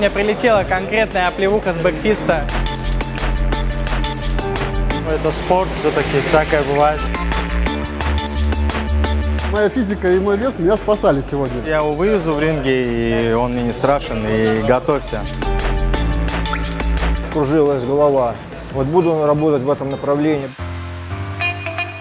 мне прилетела конкретная оплевуха с бэкфиста. Это спорт, все-таки всякое бывает. Моя физика и мой вес меня спасали сегодня. Я его вывезу в ринге, и он мне не страшен, и готовься. Кружилась голова. Вот буду работать в этом направлении.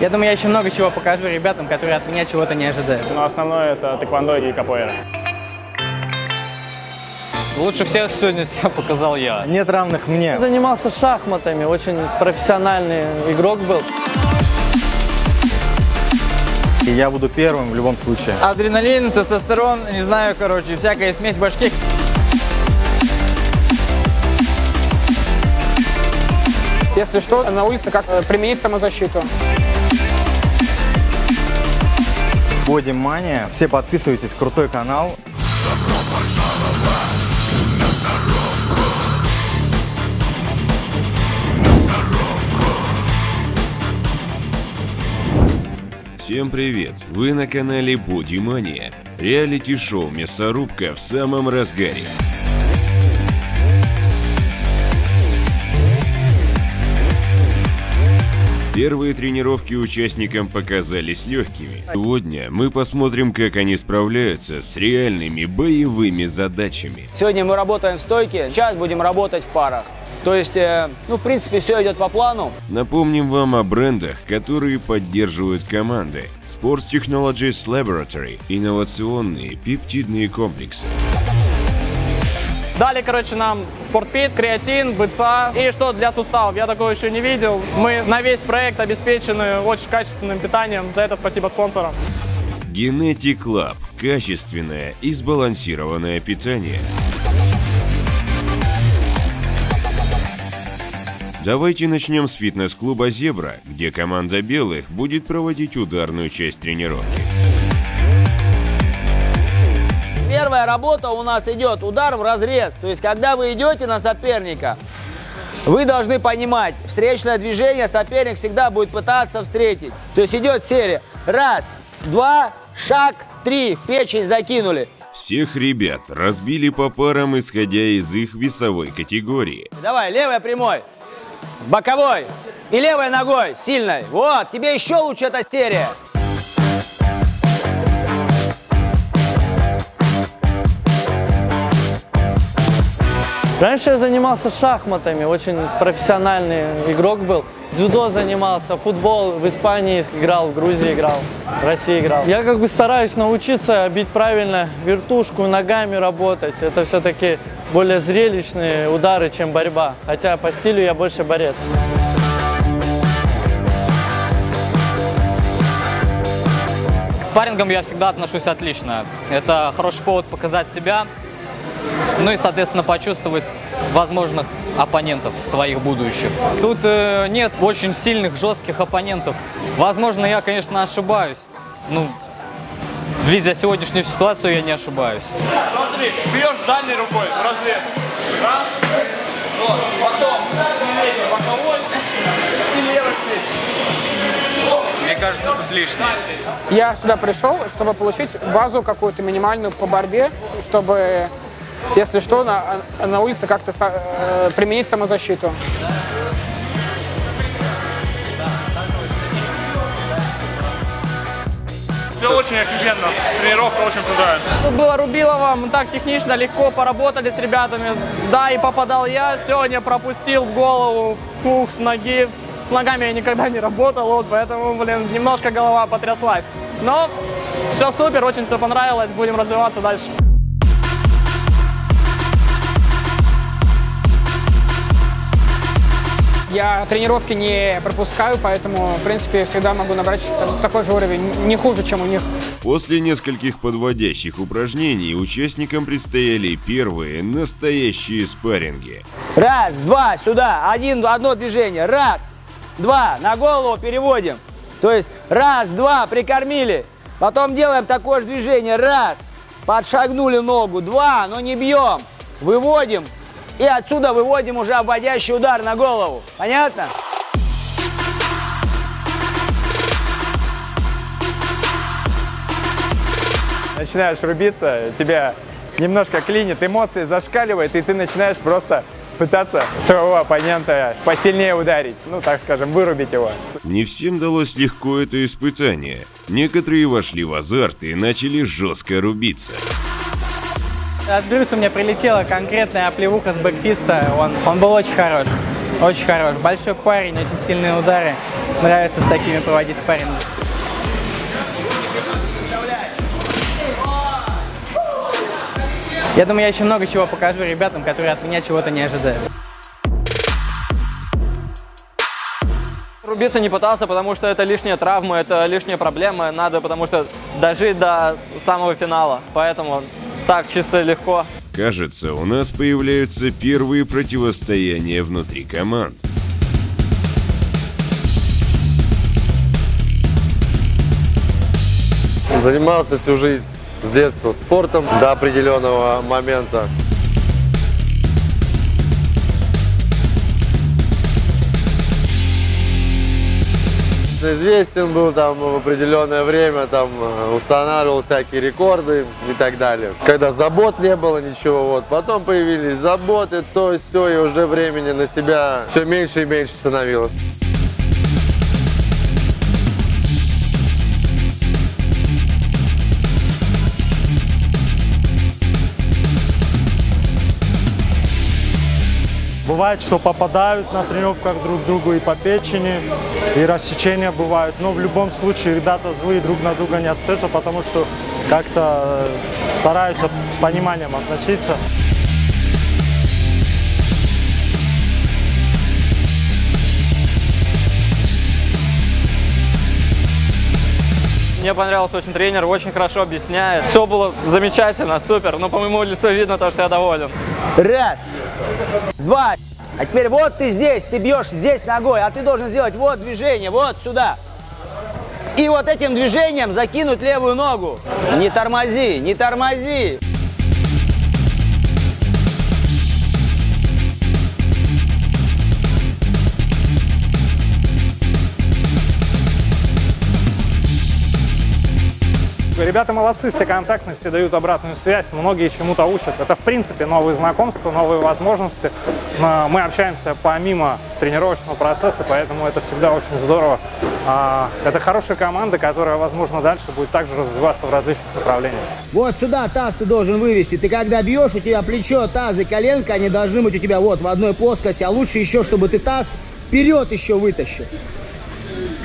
Я думаю, я еще много чего покажу ребятам, которые от меня чего-то не ожидают. Но основное это тэквондо и капоэра. Лучше всех сегодня себя показал я. Нет равных мне. Занимался шахматами, очень профессиональный игрок был. И я буду первым в любом случае. Адреналин, тестостерон, не знаю, короче, всякая смесь башки. Если что, на улице как применить самозащиту. Бодимания. Все подписывайтесь, крутой канал. Всем привет! Вы на канале Бодимания. Реалити-шоу «Мясорубка» в самом разгаре. Первые тренировки участникам показались легкими. Сегодня мы посмотрим, как они справляются с реальными боевыми задачами. Сегодня мы работаем в стойке, сейчас будем работать в парах. То есть, э, ну, в принципе, все идет по плану. Напомним вам о брендах, которые поддерживают команды. Sports Technologies Laboratory – инновационные пептидные комплексы. Дали, короче, нам спортпит, креатин, БЦА и что для суставов. Я такого еще не видел. Мы на весь проект обеспечены очень качественным питанием. За это спасибо спонсорам. Genetic Club – качественное и сбалансированное питание. Давайте начнем с фитнес-клуба «Зебра», где команда белых будет проводить ударную часть тренировки. Первая работа у нас идет удар в разрез. То есть, когда вы идете на соперника, вы должны понимать, встречное движение соперник всегда будет пытаться встретить. То есть идет серия. Раз, два, шаг, три. Печень закинули. Всех ребят разбили по парам, исходя из их весовой категории. Давай, левая прямой. Боковой. И левой ногой, сильной. Вот, тебе еще лучше эта серия. Раньше я занимался шахматами, очень профессиональный игрок был. Дзюдо занимался, футбол в Испании играл, в Грузии играл, в России играл. Я как бы стараюсь научиться бить правильно вертушку, ногами работать. Это все-таки более зрелищные удары, чем борьба. Хотя по стилю я больше борец. К спаррингам я всегда отношусь отлично. Это хороший повод показать себя, ну и, соответственно, почувствовать возможных оппонентов твоих будущих. Тут э, нет очень сильных, жестких оппонентов. Возможно, я, конечно, ошибаюсь. Ну, видя сегодняшнюю ситуацию, я не ошибаюсь. Смотри, бьешь дальней рукой в разрез. Раз, вот, потом передний боковой и левый Мне кажется, тут лишнее. Я сюда пришел, чтобы получить базу какую-то минимальную по борьбе, чтобы, если что, на, на улице как-то э, применить самозащиту. Все очень офигенно. Тренировка очень крутая. Тут было Рубилово, мы так технично, легко поработали с ребятами. Да, и попадал я, сегодня пропустил в голову пух с ноги. С ногами я никогда не работал, вот, поэтому, блин, немножко голова потряслась. Но все супер, очень все понравилось, будем развиваться дальше. Я тренировки не пропускаю, поэтому, в принципе, всегда могу набрать такой же уровень, не хуже, чем у них. После нескольких подводящих упражнений участникам предстояли первые настоящие спарринги. Раз, два, сюда. Один, одно движение. Раз, два. На голову переводим. То есть раз, два, прикормили. Потом делаем такое же движение. Раз, подшагнули ногу. Два, но не бьем. Выводим. И отсюда выводим уже обводящий удар на голову. Понятно? Начинаешь рубиться, тебя немножко клинит, эмоции зашкаливают, и ты начинаешь просто пытаться своего оппонента посильнее ударить, ну, так скажем, вырубить его. Не всем далось легко это испытание. Некоторые вошли в азарт и начали жестко рубиться. От Брюса мне прилетела конкретная оплевуха с бэкфиста. Он, он был очень хорош. Очень хорош. Большой парень, очень сильные удары. Нравится с такими проводить спарринг. Я думаю, я еще много чего покажу ребятам, которые от меня чего-то не ожидают. Рубиться не пытался, потому что это лишняя травма, это лишняя проблема. Надо, потому что дожить до самого финала. Поэтому так, чисто легко. Кажется, у нас появляются первые противостояния внутри команд. Занимался всю жизнь с детства спортом до определенного момента. Известен был там в определенное время, там устанавливал всякие рекорды и так далее. Когда забот не было ничего, вот, потом появились заботы, то есть все, и уже времени на себя все меньше и меньше становилось. Бывает, что попадают на тренировках друг другу и по печени, и рассечения бывают. Но в любом случае ребята злые друг на друга не остаются, потому что как-то стараются с пониманием относиться. Мне понравился очень тренер, очень хорошо объясняет. Все было замечательно, супер. Но по моему лицу видно то, что я доволен. Раз, два. А теперь вот ты здесь, ты бьешь здесь ногой, а ты должен сделать вот движение, вот сюда. И вот этим движением закинуть левую ногу. Не тормози, не тормози. Ребята молодцы, все контактные, все дают обратную связь, многие чему-то учат. Это, в принципе, новые знакомства, новые возможности. Мы общаемся помимо тренировочного процесса, поэтому это всегда очень здорово. А, это хорошая команда, которая, возможно, дальше будет также развиваться в различных направлениях. Вот сюда таз ты должен вывести. Ты когда бьешь, у тебя плечо, таз и коленка, они должны быть у тебя вот в одной плоскости, а лучше еще, чтобы ты таз вперед еще вытащил.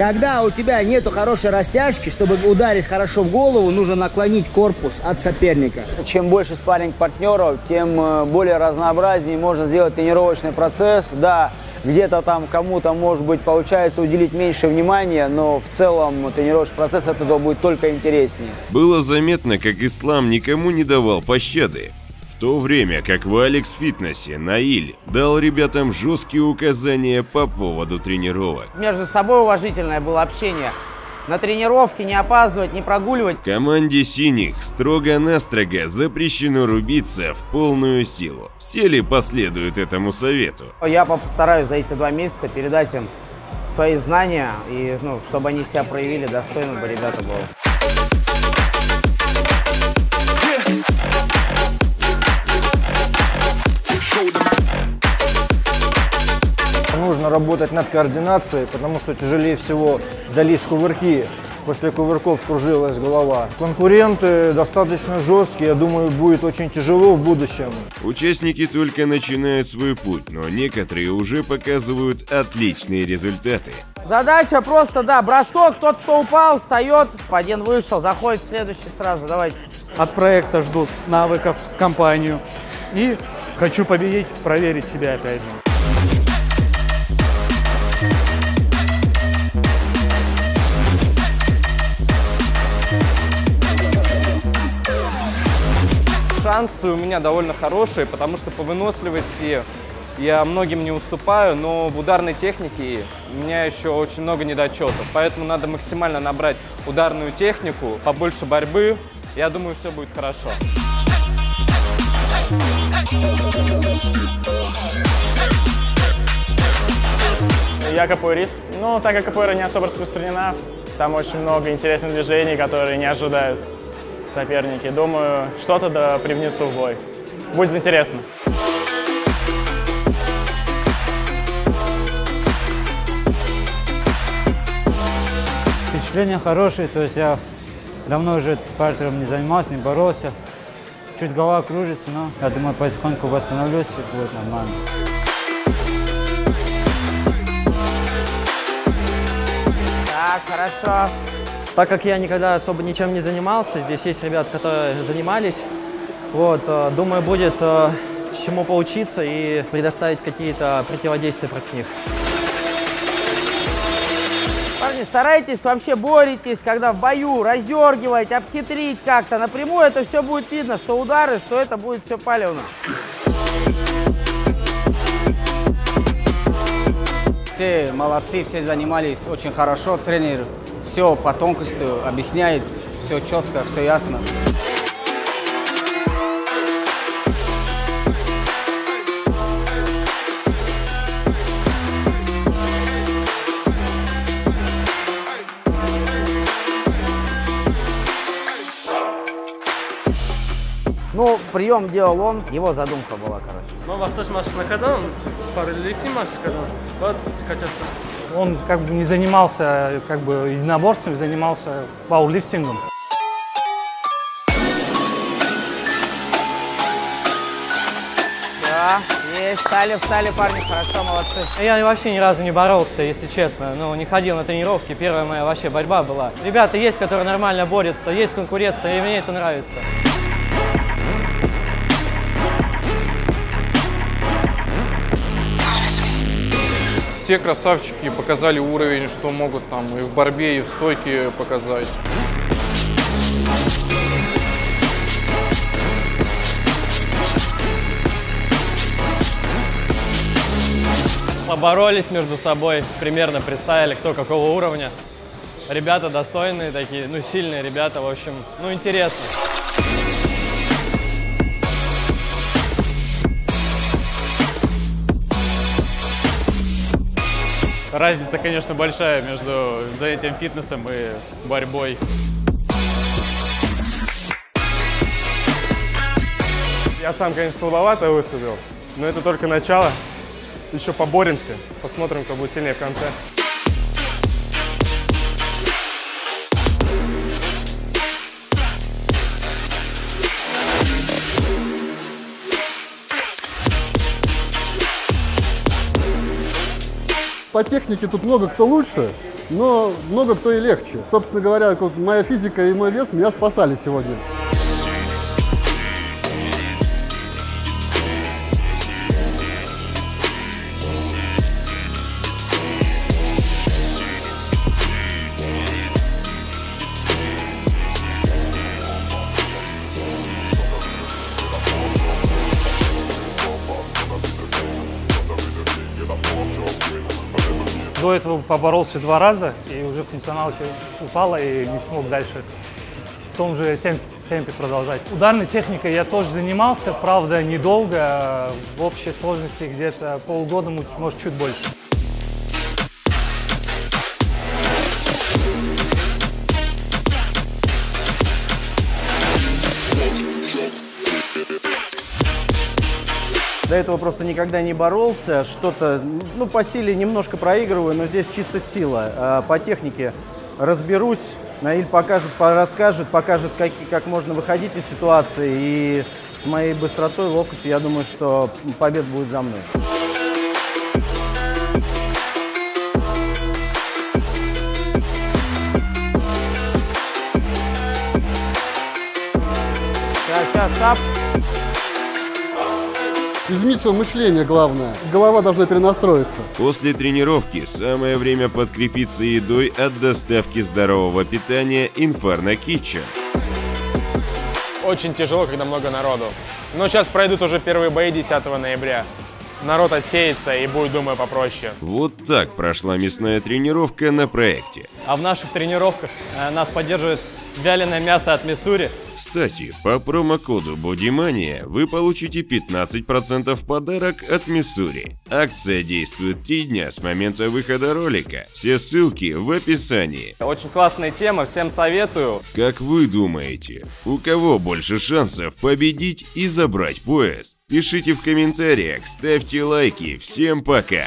Когда у тебя нету хорошей растяжки, чтобы ударить хорошо в голову, нужно наклонить корпус от соперника. Чем больше спарринг партнеров, тем э, более разнообразнее можно сделать тренировочный процесс. Да, где-то там кому-то, может быть, получается уделить меньше внимания, но в целом тренировочный процесс от этого будет только интереснее. Было заметно, как ислам никому не давал пощады то время как в Алекс Фитнесе Наиль дал ребятам жесткие указания по поводу тренировок. Между собой уважительное было общение. На тренировке не опаздывать, не прогуливать. Команде синих строго-настрого запрещено рубиться в полную силу. Все ли последуют этому совету? Я постараюсь за эти два месяца передать им свои знания, и ну, чтобы они себя проявили достойно бы ребята было. Нужно работать над координацией, потому что тяжелее всего дались кувырки. После кувырков кружилась голова. Конкуренты достаточно жесткие, я думаю, будет очень тяжело в будущем. Участники только начинают свой путь, но некоторые уже показывают отличные результаты. Задача просто, да, бросок, тот, кто упал, встает, один вышел, заходит следующий сразу, давайте. От проекта ждут навыков в компанию. И хочу победить, проверить себя опять же. Шансы у меня довольно хорошие, потому что по выносливости я многим не уступаю, но в ударной технике у меня еще очень много недочетов. Поэтому надо максимально набрать ударную технику, побольше борьбы. Я думаю, все будет хорошо. Я капуэрист. Ну, так как капуэра не особо распространена, там очень много интересных движений, которые не ожидают. Соперники. Думаю, что-то да привнесу в бой. Будет интересно. Впечатления хорошие, то есть я давно уже партером не занимался, не боролся. Чуть голова кружится, но я думаю, потихоньку восстановлюсь и будет нормально. Так, хорошо. Так как я никогда особо ничем не занимался, здесь есть ребят, которые занимались, вот, э, думаю, будет э, чему поучиться и предоставить какие-то противодействия против них. Парни, старайтесь, вообще боритесь, когда в бою раздергивать, обхитрить как-то. Напрямую это все будет видно, что удары, что это будет все палевно. Все молодцы, все занимались очень хорошо. Тренер все по тонкости объясняет, все четко, все ясно. Ну, прием делал он, его задумка была, короче. Мы восточный накадан, параллельный накадан. Вот, качаться. Он как бы не занимался как бы единоборством, занимался пауэрлифтингом. Да, есть, стали, встали, парни, хорошо, молодцы. Я вообще ни разу не боролся, если честно. Ну, не ходил на тренировки. Первая моя вообще борьба была. Ребята есть, которые нормально борются, есть конкуренция, и мне это нравится. Все красавчики показали уровень, что могут там и в борьбе, и в стойке показать. Поборолись между собой, примерно представили, кто какого уровня. Ребята достойные такие, ну, сильные ребята, в общем, ну, интересно. Разница, конечно, большая между занятием фитнесом и борьбой. Я сам, конечно, слабовато выступил, но это только начало. Еще поборемся, посмотрим, кто будет сильнее в конце. По технике тут много кто лучше, но много кто и легче. Собственно говоря, моя физика и мой вес меня спасали сегодня. Поборолся два раза, и уже функционалка упала, и не смог дальше в том же темпе, темпе продолжать. Ударной техникой я тоже занимался, правда, недолго, а в общей сложности где-то полгода, может, чуть больше. До этого просто никогда не боролся, что-то, ну, по силе немножко проигрываю, но здесь чисто сила. А по технике разберусь, Наиль покажет, расскажет, покажет, как, как можно выходить из ситуации. И с моей быстротой, ловкостью, я думаю, что победа будет за мной. Сейчас, сейчас, стоп. Изменить свое мышление главное. Голова должна перенастроиться. После тренировки самое время подкрепиться едой от доставки здорового питания Inferno Kitchen. Очень тяжело, когда много народу. Но сейчас пройдут уже первые бои 10 ноября. Народ отсеется и будет, думаю, попроще. Вот так прошла мясная тренировка на проекте. А в наших тренировках э, нас поддерживает вяленое мясо от Миссури. Кстати, по промокоду Бодимания вы получите 15% в подарок от Миссури. Акция действует 3 дня с момента выхода ролика. Все ссылки в описании. Очень классная тема, всем советую. Как вы думаете, у кого больше шансов победить и забрать пояс? Пишите в комментариях, ставьте лайки. Всем пока!